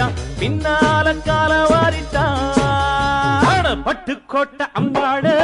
அடிச்சான். பின்னால கால வாரிட்டான் பட்டுக்கோட்டை அம்பாடு.